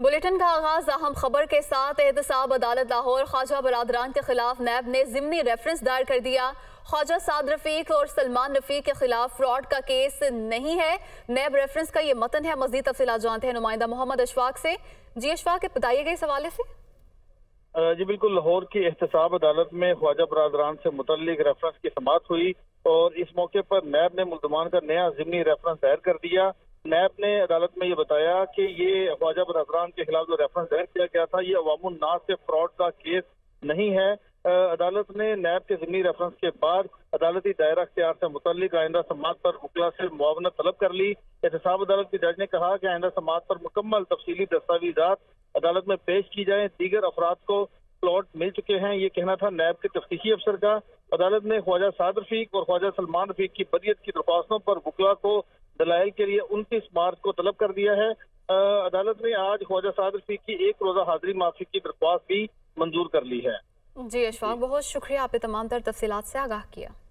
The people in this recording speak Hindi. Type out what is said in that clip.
बुलेटिन का आगाज़ अहम खबर के साथ एहतसाब अदालत लाहौर ख्वाजा बरदरान के खिलाफ नैब ने जिमनी रेफरेंस दायर कर दिया। ख्वाजा साद रफीक और सलमान रफीक के खिलाफ फ्रॉड का केस नहीं है। नैब रेफरेंस का ये मतन है, मजीद तफसी जानते हैं नुमाइंदा मोहम्मद अशफाक से। जी अशफाक बताइए गए इस हवाले से? जी बिल्कुल, लाहौर की एहतसाब अदालत में ख्वाजा बरदरान से मुतलिक रेफरेंस की समात हुई और इस मौके पर नैब ने मुलजमान का नया जिमनी रेफरेंस दायर कर दिया। नैब ने अदालत में ये बताया कि ये ख्वाजा बरदरान के खिलाफ जो रेफरेंस दायर किया गया था, ये अवामुन्नास से फ्रॉड का केस नहीं है। अदालत ने नैब के जमीनी रेफरेंस के बाद अदालती दायरा अख्तियार से मुतलिक आइंदा समात पर वकला से मुआवनत तलब कर ली। एहतसाब अदालत की जज ने कहा कि आइंदा समात पर मुकम्मल तफसीली दस्तावेजात अदालत में पेश की जाए। दीगर अफराद को प्लॉट मिल चुके हैं। ये कहना था नैब के तफ्तीशी अफसर का। अदालत ने ख्वाजा साद रफीक और ख्वाजा सलमान रफीक की बदियत की दरख्वास्तों पर वकला को दलाइल के लिए उनतीस मार्च को तलब कर दिया है। अदालत ने आज ख्वाजा साद रफीक की एक रोजा हाजिरी माफ़ी की दरख्वास्त भी मंजूर कर ली है। जी, अशफाक, बहुत शुक्रिया। आपने तमाम तर तफसीत से आगाह किया।